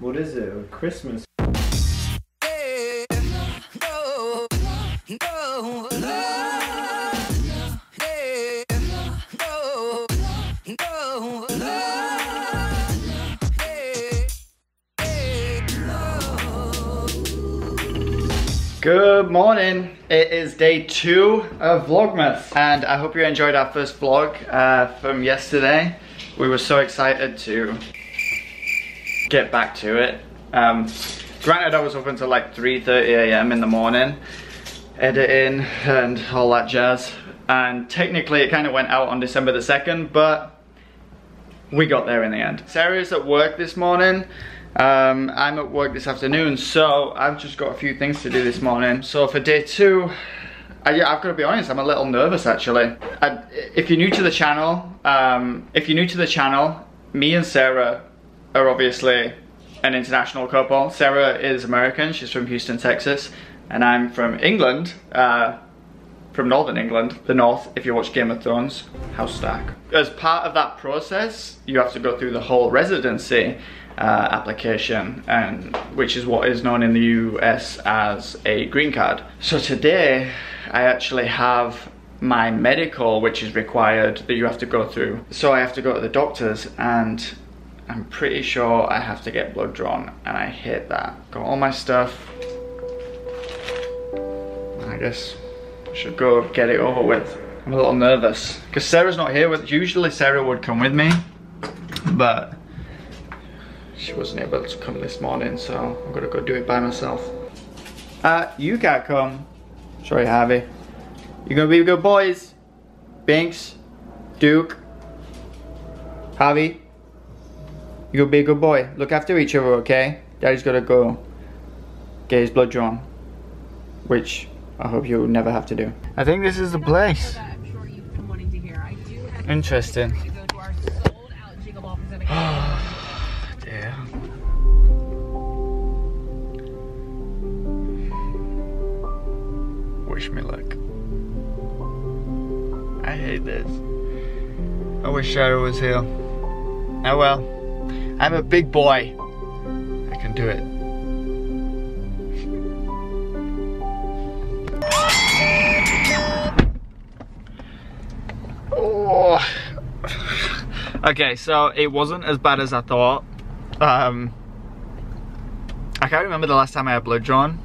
what is it? Christmas. Good morning. It is day two of Vlogmas, and I hope you enjoyed our first vlog uh, from yesterday. We were so excited to get back to it. Um, granted, I was up until like 3:30 a.m. in the morning, editing and all that jazz. And technically, it kind of went out on December the 2nd, but we got there in the end. Sarah's at work this morning. Um, I'm at work this afternoon, so I've just got a few things to do this morning. So for day two, I, have got to be honest, I'm a little nervous actually. I, if you're new to the channel, um, if you're new to the channel, me and Sarah are obviously an international couple. Sarah is American, she's from Houston, Texas, and I'm from England, uh, from Northern England, the North, if you watch Game of Thrones, House Stark. As part of that process, you have to go through the whole residency uh, application, and which is what is known in the US as a green card. So today, I actually have my medical, which is required that you have to go through. So I have to go to the doctors, and I'm pretty sure I have to get blood drawn, and I hate that. Got all my stuff. I guess I should go get it over with. I'm a little nervous because Sarah's not here. With usually Sarah would come with me, but she wasn't able to come this morning, so I'm gonna go do it by myself. Uh, you can't come. Sorry, Harvey. You're gonna be good boys? Binks, Duke, Harvey. You gonna be a good boy. Look after each other, okay? Daddy's gotta go get his blood drawn, which I hope you'll never have to do. I think this is the place. Interesting. dear. Wish me luck. I hate this. I wish Shadow was here. Oh well. I'm a big boy. I can do it. Oh. Okay, so it wasn't as bad as I thought. Um, I can't remember the last time I had blood drawn.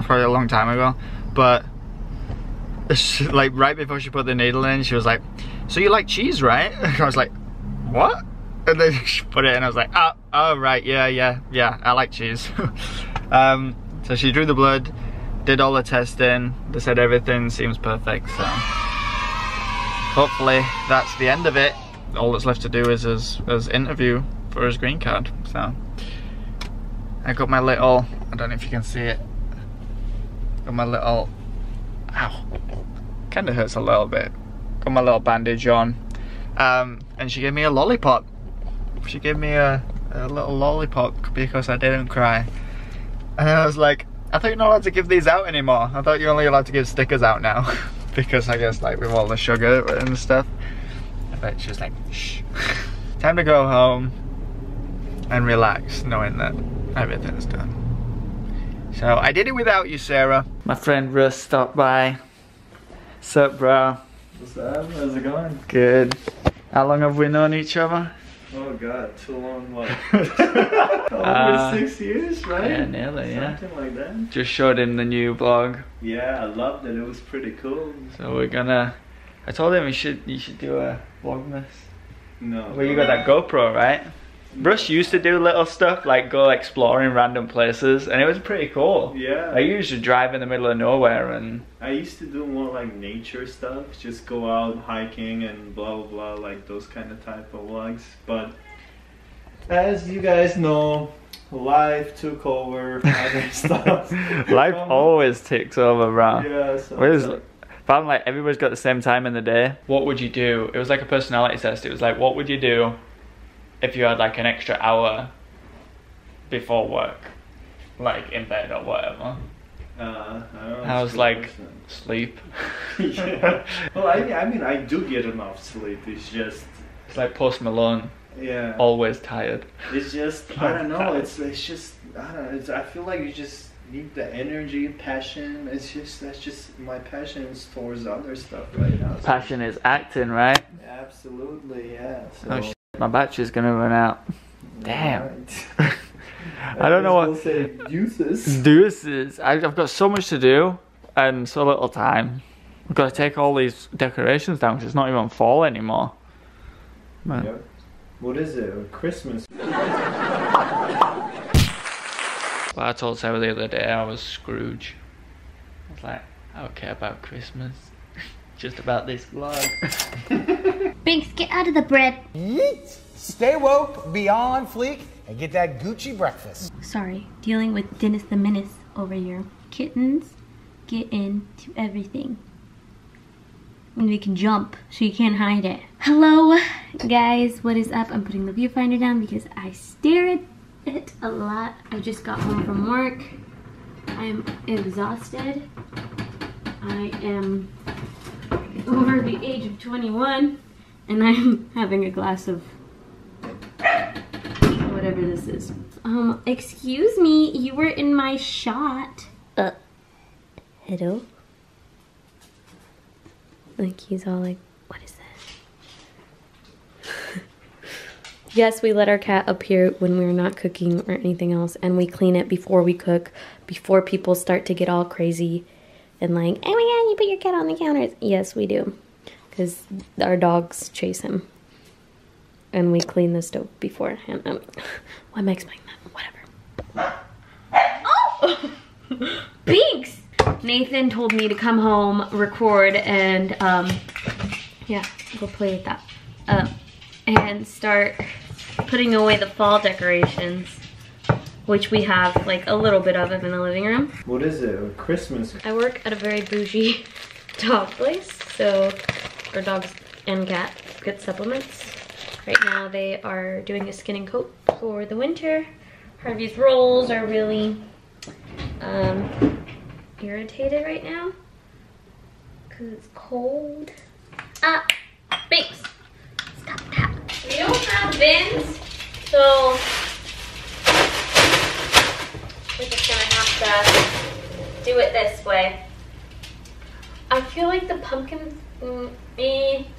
Probably a long time ago. But, like, right before she put the needle in, she was like, so you like cheese, right? I was like, what? And then she put it in, I was like, oh, oh right, yeah, yeah, yeah, I like cheese. um, so she drew the blood, did all the testing, they said everything seems perfect, so hopefully that's the end of it. All that's left to do is his, his interview for his green card, so I got my little, I don't know if you can see it, got my little, ow, kind of hurts a little bit, got my little bandage on, um, and she gave me a lollipop. She gave me a, a little lollipop because I didn't cry. And I was like, I thought you're not allowed to give these out anymore. I thought you're only allowed to give stickers out now. because I guess like with all the sugar and stuff. But she was like, shh. Time to go home and relax knowing that everything's done. So I did it without you, Sarah. My friend Russ stopped by. Sup, bro? What's up? How's it going? Good. How long have we known each other? Oh god, too long, over Uh, six years, right? yeah, nearly, yeah. Something like that. Just showed him the new vlog. Yeah, I loved it. It was pretty cool. So we're gonna. I told him we should. You should do a vlogmas. No. Well, you got that GoPro, right? Russ used to do little stuff like go exploring random places, and it was pretty cool. Yeah. Like used to drive in the middle of nowhere, and I used to do more like nature stuff, just go out hiking and blah blah blah, like those kind of type of vlogs. But as you guys know, life took over other stuff. life Um, always takes over, bro. Yeah. So Where's found like everybody's got the same time in the day. What would you do? It was like a personality test. It was like, what would you do if you had like an extra hour before work, like in bed or whatever? uh, I, I was like, person. sleep. yeah. Well, I, I mean, I do get enough sleep. It's just It's like Post Malone. Yeah. always tired. It's just I don't know. It's it's just I don't know. It's, I feel like you just need the energy, passion. It's just that's just my passion is towards other stuff right now. So- Passion is acting, right? Absolutely, yeah. So, Oh shit, my battery's gonna run out. Damn. Alright. I don't know what- We'll say deuces. Deuces. I- I've got so much to do and so little time. I've got to take all these decorations down because it's not even fall anymore. Man. Yep. What is it? Christmas. But I told Sarah the other day I was Scrooge. I was like, I don't care about Christmas. Just about this vlog. Binks, get out of the bread. Yeet. Stay woke, be on fleek, and get that Gucci breakfast. Sorry, dealing with Dennis the Menace over here. Kittens get into everything. And we can jump, so you can't hide it. Hello, guys. What is up? I'm putting the viewfinder down because I stare at it a lot. I just got home from work. I'm exhausted. I am over the age of 21, and I'm having a glass of whatever this is. Um, excuse me, you were in my shot. Uh, hello? Like, he's all like, what is that? yes, we let our cat here when we're not cooking or anything else, and we clean it before we cook, before people start to get all crazy and like, oh my god, you put your cat on the counters. Yes, we do. Because our dogs chase him and we clean the stove beforehand. Um, why am I explaining that? Whatever. Oh! Binks! Nathan told me to come home, record, and um, yeah, go play with that. Um, and start putting away the fall decorations, which we have like a little bit of them in the living room. What is it? Christmas. I work at a very bougie dog place, so our dogs and cat get supplements. Right now they are doing a skin and coat for the winter. Harvey's rolls are really um, irritated right now because it's cold. Ah, Binks, stop that. We don't have bins, so we're just gonna have to do it this way. I feel like the pumpkin, 嗯一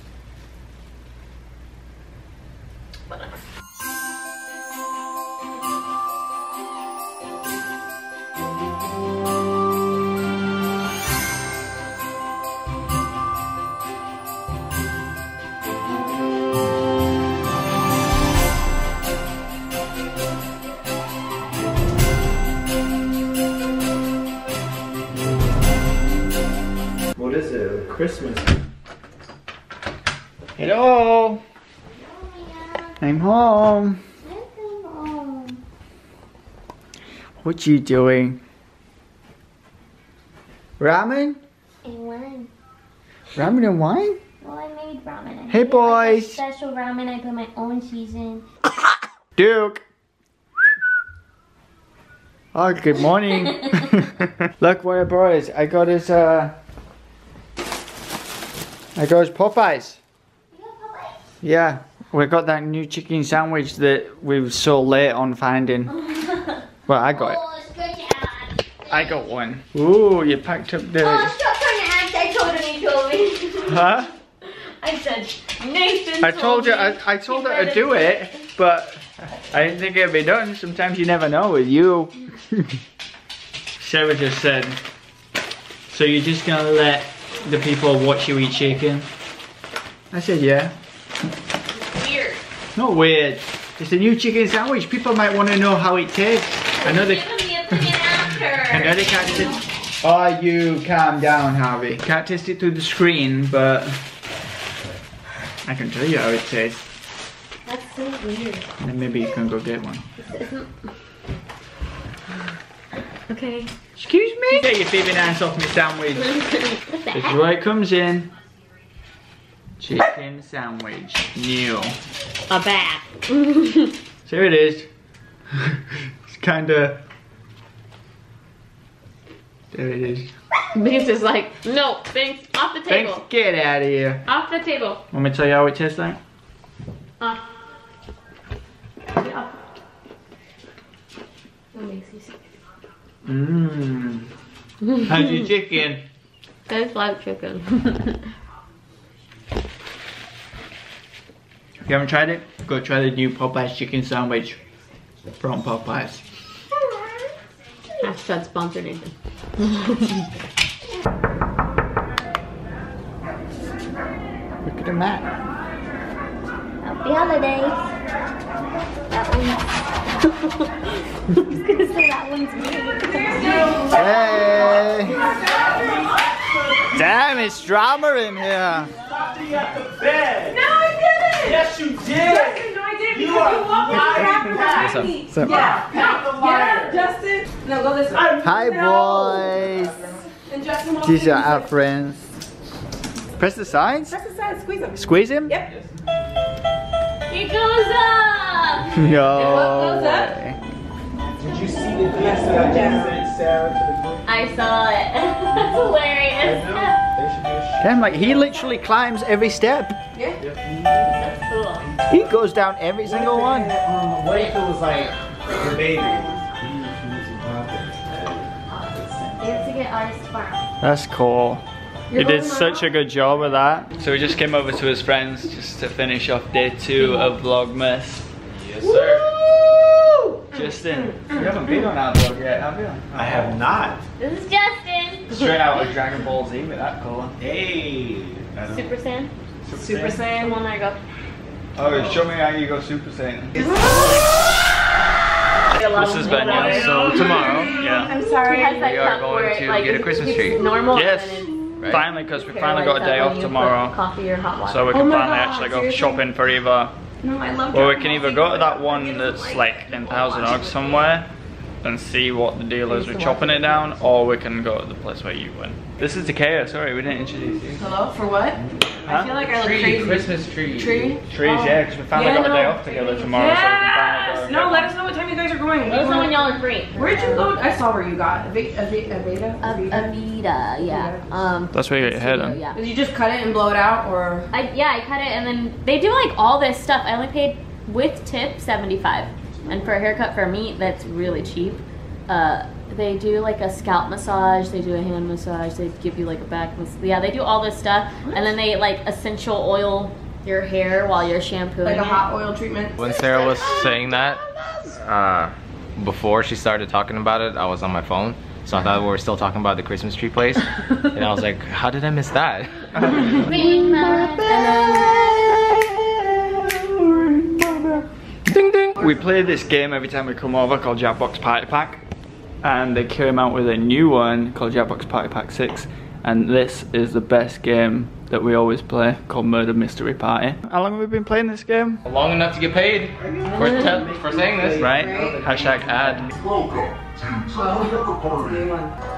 What you doing? Ramen? And wine. Ramen and wine? Well, I made ramen. I Hey, made it like a boys. special ramen. I put my own cheese in. Duke. Oh, good morning. Look what I brought us. I got us, uh, I got us Popeyes. Yeah, we got that new chicken sandwich that we were so late on finding. Well, I got it. Oh, it. I got one. Ooh, you packed up the. Oh, stop trying to act. I told him you told me. Huh? I said, Nathan I told you, me I, I told her to better do it, but I didn't think it'd be done. Sometimes you never know with you. Sarah just said, so you're just gonna let the people watch you eat chicken? I said, yeah. Weird. Not weird. It's a new chicken sandwich. People might want to know how it tastes. I know they, Give him the opinion after. I know they can't taste. Oh, you calm down, Harvey. Can't taste it through the screen, but I can tell you how it tastes. That's so weird. And then maybe you can go get one. Okay. Excuse me? Get your thieving ass off my sandwich. what the This is heck? where it comes in. Chicken sandwich. New. A bat. So it is kind of. There it is. Beans is like, no, thanks, off the table. Thanks, get out of here. Off the table. Let me tell uh, you how it tastes like? Off. Mmm. How's your chicken? Tastes like chicken. if you haven't tried it, go try the new Popeyes chicken sandwich from Popeyes. Hashtag sponsor Nathan. Look at the map. Happy holidays. That one's. I was gonna say that one's me. Hey! Damn, it's drama in here. Stopped you at the bed. No, I didn't! Yes, you did. Justin, no, I did You because are lying. What's me. What's up? Yeah, Not the no, liar. yeah, Justin. No, go this way. Hi, No. boys. And Justin walked These are our friends. Press the sides. Press the side, squeeze him. Squeeze him. Yep. It goes up! No. Goes up? way. Did you see the gift that I just sent Sarah to the group? I saw it. That's hilarious. They should do a Damn, like he literally climbs every step. Yeah. That's cool. He goes down every single one. Um, what if it was like the baby? You have to get artist farm. That's cool. You're he did such a good job with that. So we just came over to his friends just to finish off day two of Vlogmas. Yes, sir. Justin, you haven't been on our vlog yet, have you? I have not. This is Justin. Straight out of Dragon Ball Z with that colour. Hey. Super Saiyan. Super Come Saiyan. on, there you go. Oh, show me how you go Super Saiyan. This is Venya, so tomorrow, yeah. I'm sorry. He has that We are going to like, get a Christmas tree. Normal. Yes, Right? finally, because we it's finally got a day off when you put tomorrow. Coffee or hot water. So we Oh can my finally God, actually go seriously? shopping for either. No, I love Well, we can Ball either go to that one that's like- like in Thousand Oaks somewhere and see what the deal is with chopping it down, or we can go to the place where you went. This is T'Keyah, sorry, we didn't introduce you. Hello? For what? Huh? I feel like I look Tree, crazy. Christmas tree. Tree? Trees, Oh. yeah, because we finally Yeah, got a day off together tomorrow, so we can Yes! finally. No, let us know what time you guys are going. Let us know when y'all are free. Where'd you go? I saw where you got. Ave- Ave- Aveda? Aveda? Avita, yeah. Um, That's where you get your hair studio, done. Yeah. Did you just cut it and blow it out, or? I yeah, I cut it and then they do like all this stuff. I only paid with tip 75. And for a haircut for me, that's really cheap. Uh, they do like a scalp massage, they do a hand massage, they give you like a back massage. Yeah, they do all this stuff. And then they like essential oil your hair while you're shampooing Like a it. hot oil treatment? When Sarah was saying that, uh, before she started talking about it, I was on my phone. So I thought we were still talking about the Christmas tree place. and I was like, how did I miss that? Big mouth, Ding ding! We play this game every time we come over called Jackbox Party Pack. And they came out with a new one called Jackbox Party Pack 6. And this is the best game that we always play called Murder Mystery Party. How long have we been playing this game? Long enough to get paid for, for saying this. Right? Hashtag ad.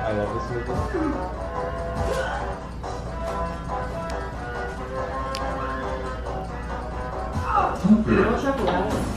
I love this movie.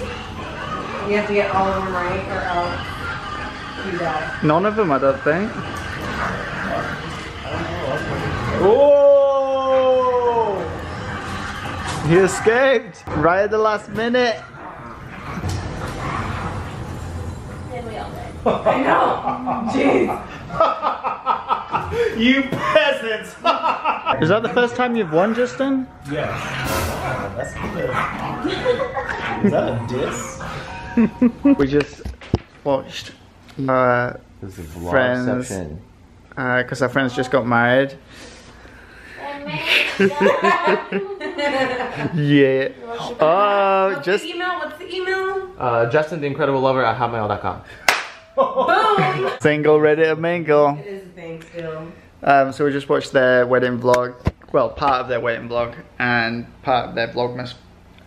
You have to get all of them right, or else you die. None of them, I don't think. Oh! He escaped right at the last minute. And we all did. I know! Jeez! You peasants! Is that the first time you've won, Justin? yes. Oh, that's good. Is that a diss? We just watched uh, This is Friends. because our friends just got married. Yeah. Oh, What's just the email? What's the email? Uh, Justin the Incredible Lover at hotmail.com. Boom! single, ready to mingle. It is a thing still. Um, so we just watched their wedding vlog. Well, part of their wedding vlog and part of their vlogmas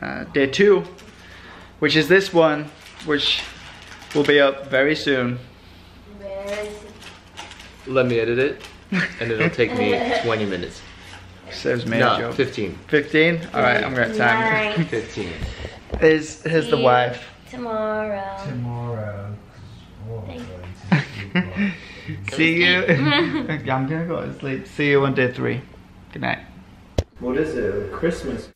uh, day two, which is this one, which will be up very soon. let me edit it, and it'll take me 20 minutes. Saves me a No, 15. 15? Alright, I'm gonna time. Night. 15. Here's, here's the wife. Tomorrow. Tomorrow. See you. I'm gonna go to sleep. See you on day three. Good night. What is it? Christmas